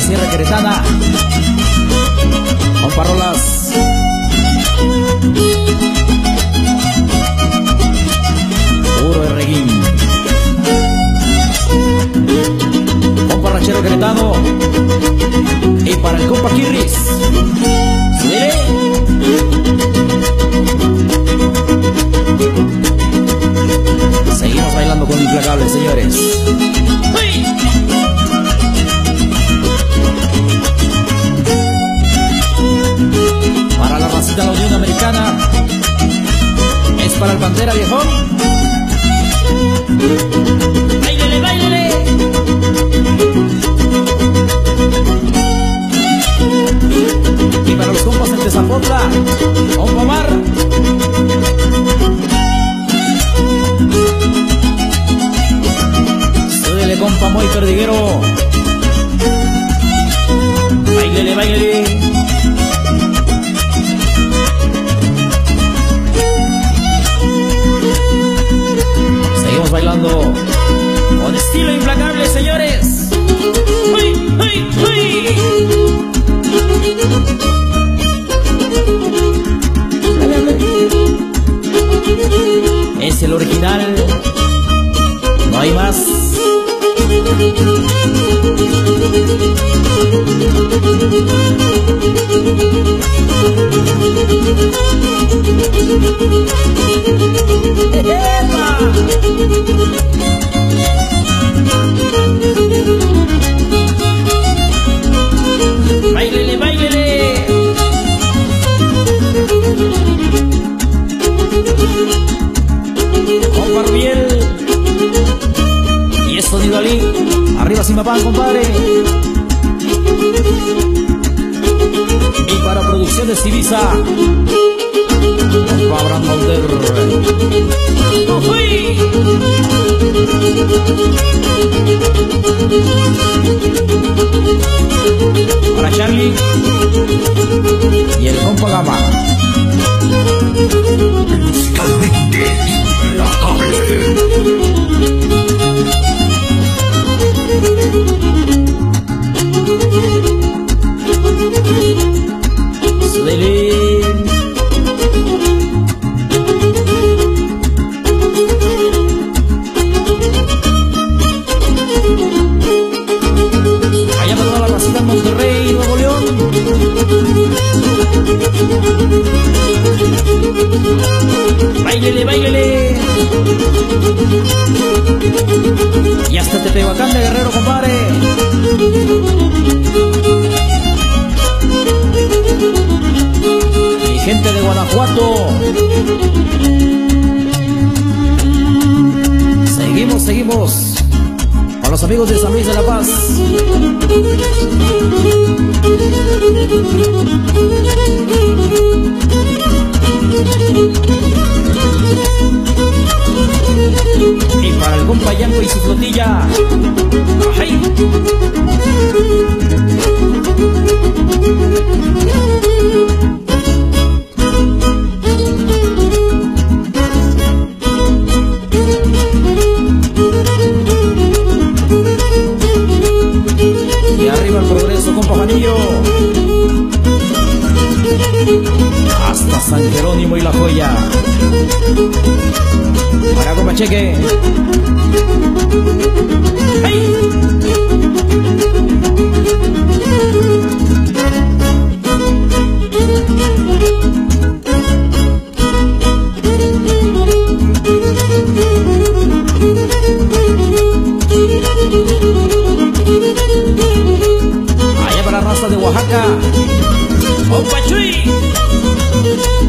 la Sierra Queretana. Con parolas. Puro erreguín. Compa Ranchero Queretano. Y para el compa Kirris. Seguimos bailando con implacable, señores. Pantera viejón. Bailando con estilo implacable, señores. ¡Uy, uy, uy! Es el original. No hay más. Sin papá, compadre. Y para producciones Ibiza Abraham ¡Uy! Para Charlie Y hasta Tepehuacán de Guerrero, compadre. Y gente de Guanajuato. Seguimos, seguimos. Con los amigos de San Luis de la Paz. Y su flotilla. Y arriba el progreso, compa Juanillo. San Jerónimo y la joya. Para compa Cheque. ¡Hey! Allá para la raza de Oaxaca. ¡Compa Chuy!